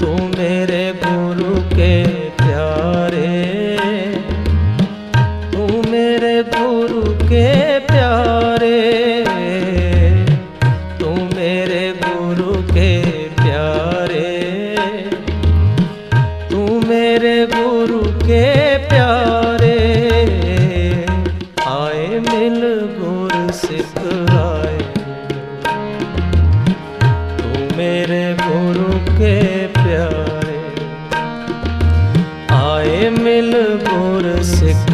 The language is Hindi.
तू मेरे गुरु के प्यारे। तू मेरे गुरु के प्यारे। तू मेरे गुरु के प्यारे। तू मेरे गुरु के प्यारे। आए मिल गुरु सिख आए तू मेरे गुरु के मिल मोर सिख